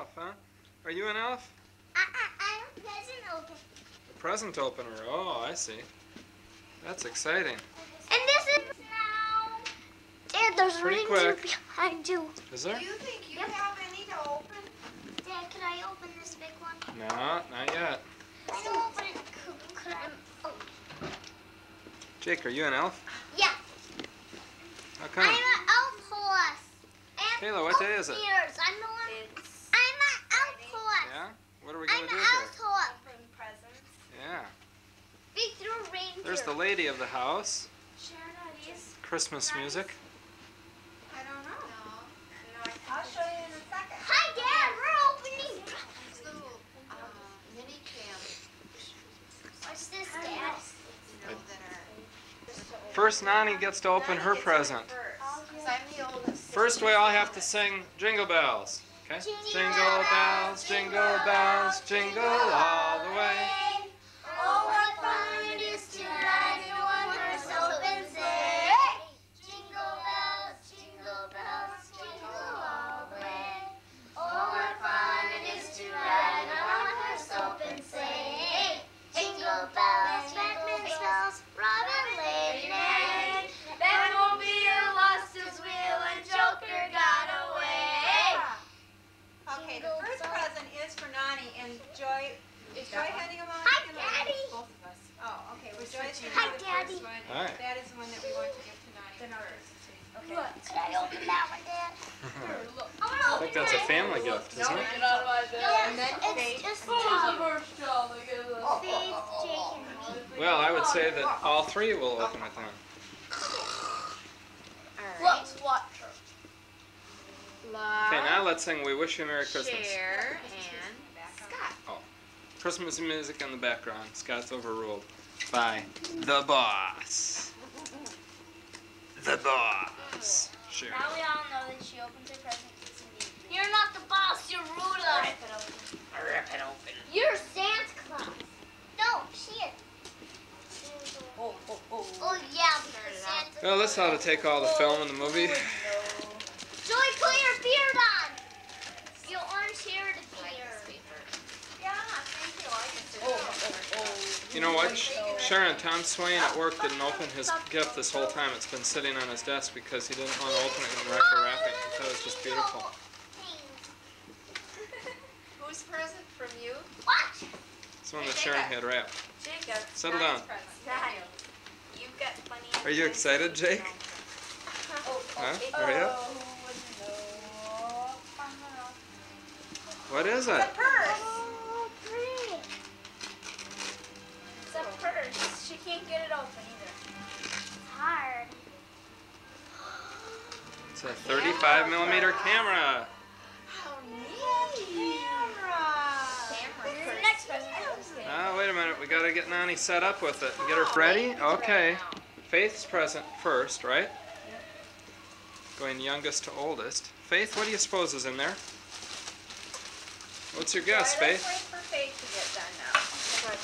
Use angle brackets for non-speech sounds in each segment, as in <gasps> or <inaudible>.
elf, huh? Are you an elf? I, I, I'm present open. A present opener. Oh, I see. That's exciting. And this is now. Dad, there's Pretty rings quick. behind you. Is there? Do you think you have any to open? Dad, can I open this big one? No, not yet. I don't open it. Could, could I? Oh, Jake, are you an elf? yeah. How come? I'm an elf horse. And Kayla, what day is it? Ears. I'm the one. It's I'm an elf horse. Yeah? What are we going to do elf here? horse. open presents. Yeah. Big through reindeer. There's the lady of the house. Sharon, are these? Christmas music. I don't know. No. No, I'll show you in a second. Hi, Dad. We're opening. Little uh, mini cam. What's this, Dad? You know, that are. First, Nani gets to open her present. Because I'm the oldest. First, we all have to sing Jingle Bells. Okay? Jingle bells, jingle bells, jingle all the way. Say that all three will open it then. Let's watch her. Okay, now let's sing We Wish You a Merry Christmas. Share and Scott. Oh, Christmas music in the background. Scott's overruled by the boss. The boss. Sure. Now we all know that she opens her present. You're not the boss, you're ruler. Rip it open. Rip it open. You're Santa Claus. No, she is. Oh, oh, oh. Oh yeah, because Santa. Well, that's how to take all the film in the movie. Joy, put your beard on. Your orange hair to beard. Yeah, thank you. I Oh. You know what? Sharon, Tom Swain at work didn't open his gift this whole time. It's been sitting on his desk because he didn't want to open it and wreck the wrapping. He thought it was just beautiful. <laughs> Whose present from you? What? It's one that Sharon had wrapped. Jacob. Settle Nani's down. Are you excited, Jake? Oh, Huh? it- Hurry up. oh, oh What is it? It's a purse. Oh, pretty. It's a purse. She can't get it open either. Hard. It's a 35 millimeter camera. How neat. Camera. Camera. Next present. Ah, wait a minute. We gotta get Nani set up with it. Get her ready? Okay. Faith's present first, right? Going youngest to oldest. Faith, what do you suppose is in there? What's your guess, All right, Faith? Let's wait for Faith to get done now.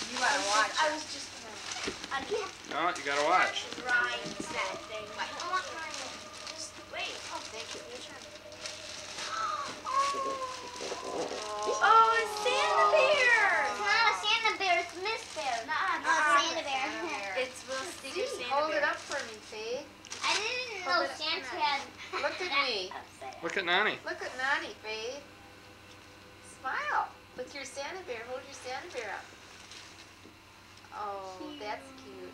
You gotta watch I it. was just gonna. I can't No, you gotta watch. Grind that thing. I want mine. Just wait. Oh, thank you. Your turn. Oh, Oh, it's Santa Bear. It's not a Santa bear, it's Miss Bear. Not a Santa bear. It's Will Sticker Santa Hold Bear. it up for me, Faith. I didn't know Hold it up. Santa had Look at me. <laughs> Look at Nani. Look at Nani, Faith. Smile with your Santa bear. Hold your Santa bear up. Oh, that's cute.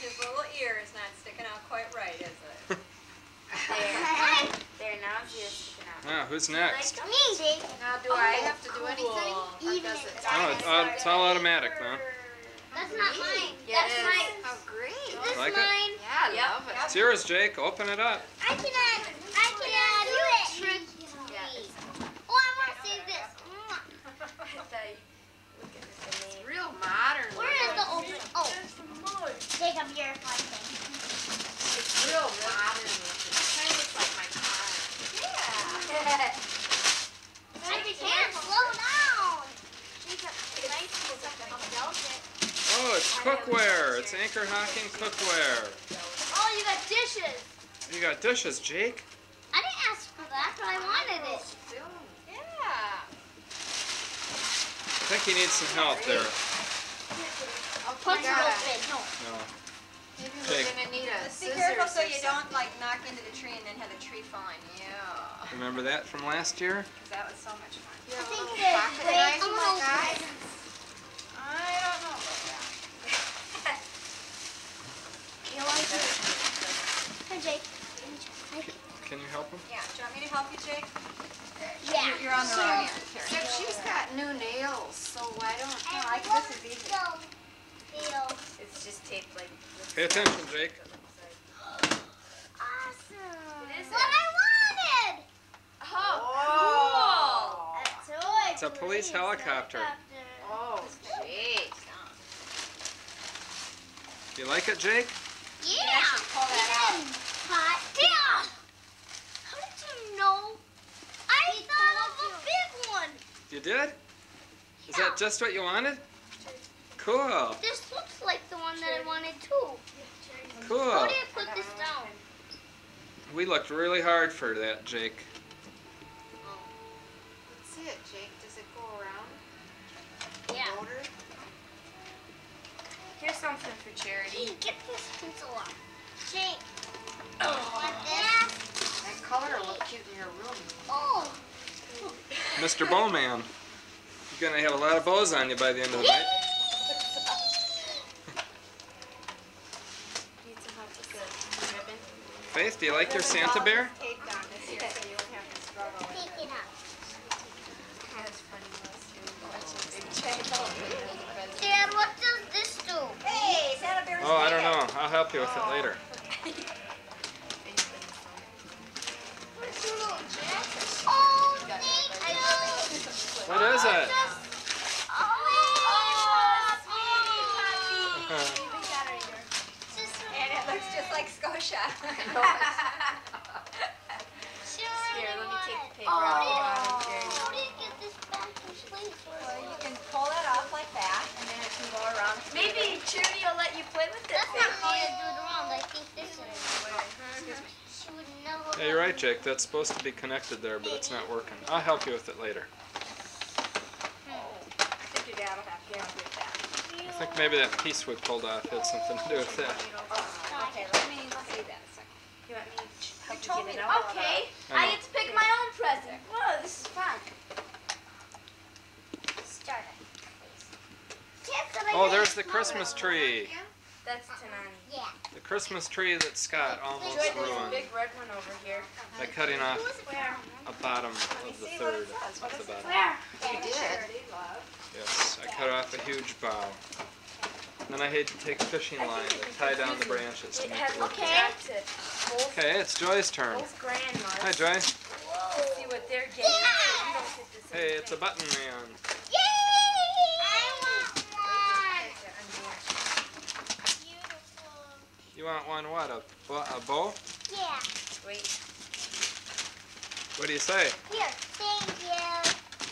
His little ear is not sticking out quite right, is it? <laughs> Hi. <laughs> There, now it's just sticking out. Now, who's next? Me, Jake. Now, do I oh, have to do anything? Or Even does it? it's Oh, uh, it's, all- it's all automatic, man. That's not mine. Yeah, That's mine. Oh, great. This Like it? mine. Yeah, I Yep, love it. It's yours, Jake. Open it up. I cannot. I cannot do it. Oh, I want to see this. <laughs> Mwah. It's real modern. Where is the open? Oh, Jacob, you're fine. It's real modern looking. It kind of looks like my car. Yeah. I can't slow down. Oh, it's cookware. It's Anchor Hocking cookware. You got dishes. You got dishes, Jake. I didn't ask for that, but I wanted it. Soon. Yeah. think he needs some help there. I'll punch it gotta- open. No. No. Maybe we're gonna need a Just be careful so you don't like knock into the tree and then have the tree fall on you. Remember that from last year? 'Cause that was so much fun. You I think little there's way I'm my gonna open I don't know about that. <laughs> You like it? Hi, Jake. Can you help him? Yeah, do you want me to help you, Jake? Yeah. You're- You're on the wrong end. Here. Except she's got new nails, so why don't No, I- this is easy. Feel It's just taped like. Pay attention, Jake. awesome. It is what I wanted. Oh, oh A toy. It's a police helicopter. Oh, Jake. You like it, Jake? Yeah. actually pull that out. Hot. Yeah. How did you know? I thought of a big one. You did? Is that just what you wanted? Cool. This looks like the one that I wanted too. How Cool. do you put this down? We looked really hard for that, Jake. Let's see it, Jake. Does it go around? Yeah. Motor? Here's something for charity. Jake, get this pencil off. Jake. Oh. Want this? That color will look cute in your room. Oh. Mr. Bowman, you're gonna have a lot of bows on you by the end of the night. Need some help with the ribbon. Faith, do you like your Santa bear? Taped on this here so you won't have to struggle with Take it. it out. That's funny, those two. Dad, what does this do? Hey, Santa Bear's Oh, I don't know. I'll help you with it later. What is it? <laughs> And it looks just like Scotia. <laughs> Here, let me take the paper Oh, off the yeah. bottom, Jerry. How do you get this back in place? Well, you can pull it off like that, and then it can go around. Maybe Charity will let you play with it. That's not how you do it around. I think this is. She. Yeah, you're right, Jake. That's supposed to be connected there, but it's not working. I'll help you with it later. I think your have to help that. I think maybe that piece we pulled off had something to do with that. Okay, let me see that a second. You want me to help told you me to out? pull it Okay. I I get to pick my own present. Whoa, this is fun. Start it. Yes, but I Oh, there's the Christmas smaller. tree. That's Tanani. Yeah. The Christmas tree that Scott almost Joy, there's a ruined big red one over here. by cutting off Who is Where? a bottom of the third it of the bottom. Where? You did. Yes, I cut off a huge bough. Then I had to take fishing line and tie down the branches to make it work. okay. back to both, Okay, it's Joy's turn. both grandmas. Hi, Joy. See what they're getting. You don't get the same Hey, it's a button man. Yay! I want one. Beautiful. You want one what? A, bo- a bow? Yeah. Wait. What do you say? Here. Thank you.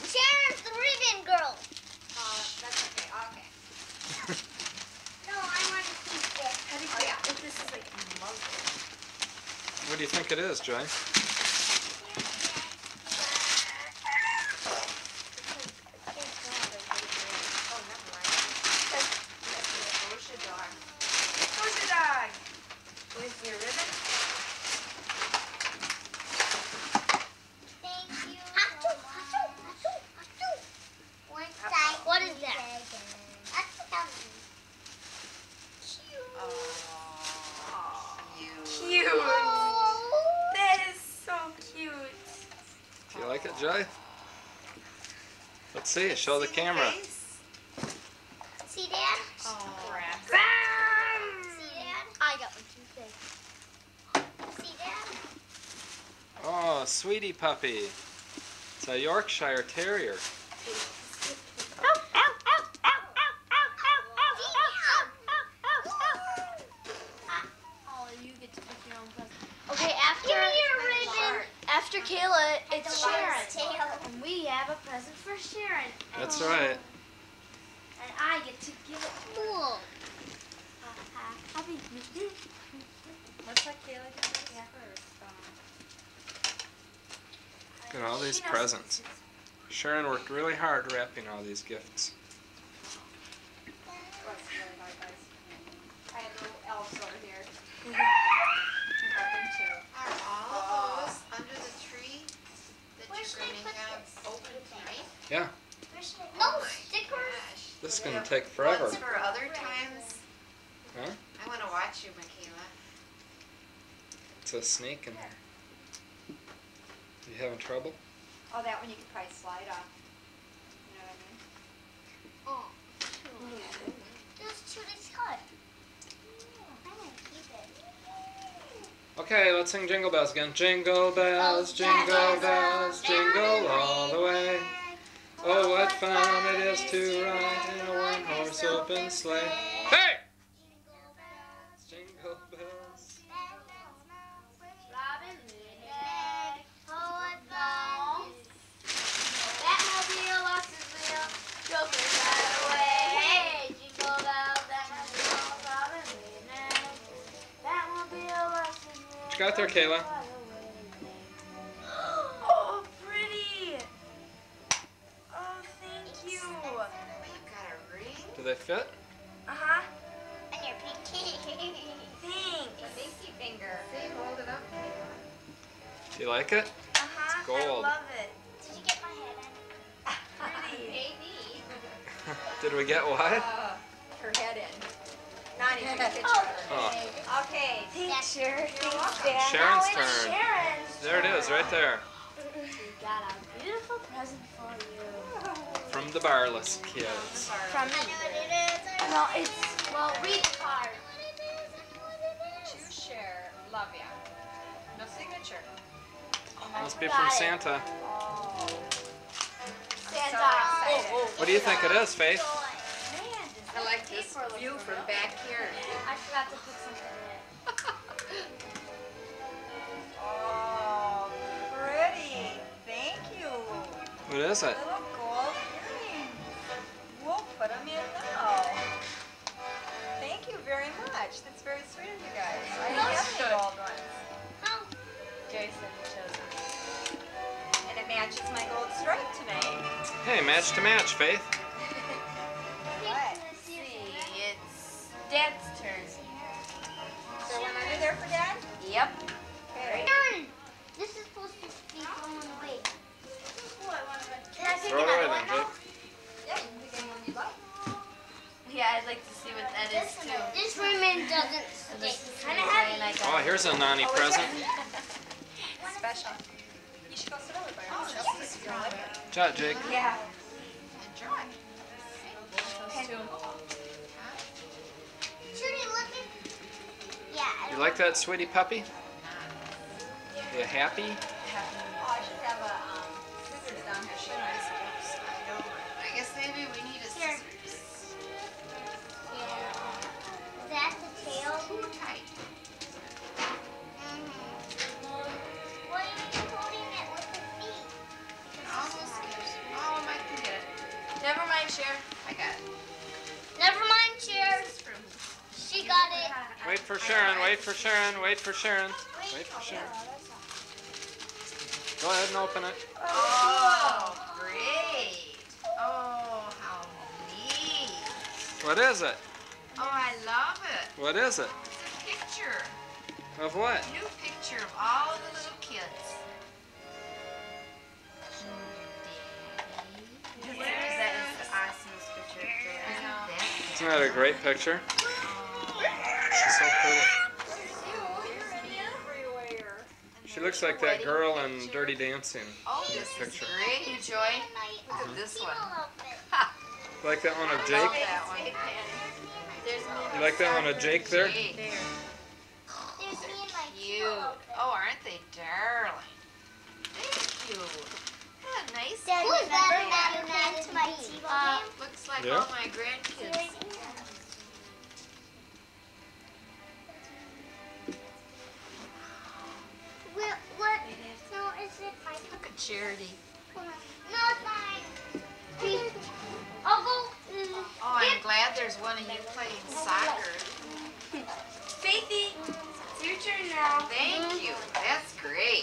Sharon's the ribbon girl. Oh, that's okay, oh, okay. <laughs> No, I want to keep this. How do you Oh, get yeah. if this is like muzzle? What do you think it is, Joy? Oh, never mind. Scotia dog. Scotia dog. With your ribbon? Thank you. Achoo, achoo, achoo, achoo. One uh, side. What is that? Achoo. Cute. Cute. Oh. That is so cute. Do you like it, Joy? Let's see. Show the camera. See, Dad? Crap. See, Dad? I got one too big. See, Dad? Oh, sweetie puppy. It's a Yorkshire Terrier. Oh, you get to pick your own present. Okay, after Give me your ribbon. After Kayla, it's Sharon. And we have a present for Sharon. That's right. And I get to give it cool. Uh, uh, Happy <laughs> Looks like Kayla did this first. Look at all these presents. Sharon worked really hard wrapping all these gifts. What's really hard, guys? I have little elves over here. Wrapping <laughs> too. Are all of those under the tree that Where you're should I going put to have this? Yeah, No stickers. This is gonna take forever. Once for other times. Huh? I want to watch you, Michaela. It's a snake in there. You having trouble? Oh, that one you could probably slide off. You know what I mean? Oh. Just chew this cut. Gonna keep. Okay, let's sing Jingle Bells again. Jingle bells, jingle bells, jingle all the way. Oh, what fun it is to ride in a one-horse open sleigh. Hey! His wheel. What you got there, Kayla? <gasps> Oh, pretty. Oh, thank you. Got a ring? Do they fit? Uh huh. And your pinky. Thanks. Pinky finger. See, hold it up. Do you like it? Uh huh. I gold. love it. Did you get my head in? <laughs> Pretty. Maybe. <laughs> Did we get what? <laughs> Oh, Okay. Picture. Thanks, welcome. Dad. Sharon's turn. Sharon's. there it is, right there. We got a beautiful present for you. From the Barless kids. From I know what it is. No, it's Well, read the card. What it is and what it is. To share. Love ya. No signature. Oh, must be from Santa. Oh. Santa. So excited. What do you think it is, Faith? Man, does I like this paper look view from back here. I forgot to put something in it. <laughs> Oh, pretty. Thank you. What is it? Little gold earrings. We'll put them in now. Thank you very much. That's very sweet of you guys. I don't have any gold ones. Oh, Jason chose them. And it matches my gold stripe tonight. Hey, match to match, Faith. Yep. Okay. This is supposed to be thrown away. Can I pick Throw it away another then, one Jake. Yeah, you pick one you'd like. Yeah, I'd like to see what that is too. This ribbon doesn't And stick. this is Kind the of way heavy. Oh, here's a Nani oh, present. Special. You should go sit over by yourself. if you don't like it. Chat, Jake. Yeah. Enjoy. Those two. You don't like that, sweetie puppy? You happy? Oh, I should have a, um, scissors down here, shouldn't I? I guess maybe we need a Here. scissors. Yeah. Is that the tail? Too tight. Mm-hmm. Why are you holding it with the feet? Almost get it. Oh, Mike can get it. Never mind, Cher. I got it. She got it. Wait for Sharon, wait for Sharon, wait for Sharon. Wait for Sharon. Go ahead and open it. Oh, great. Oh, how neat. What is it? Oh, I love it. What is it? It's a picture. Of what? A new picture of all the little kids. Daddy. That is the awesomest picture of Dad. Isn't that Isn't that a great picture? She's so pretty. She looks like that girl in Dirty Dancing. Oh, this is Picture. great. You joy? Look at this one. Like that one of Jake? that one. You like that one of Jake there? Jake. There. There's me and my Cute. Oh, aren't they darling? Thank you. What a nice Dad, one. remember that you came to my T-ball Uh, game? looks like Yeah. all my grandkids. Charity. No, it's mine. Please. I'll go. mm, Oh, I'm glad there's one of you playing soccer. Faithy, it's your turn now. Thank you. That's great.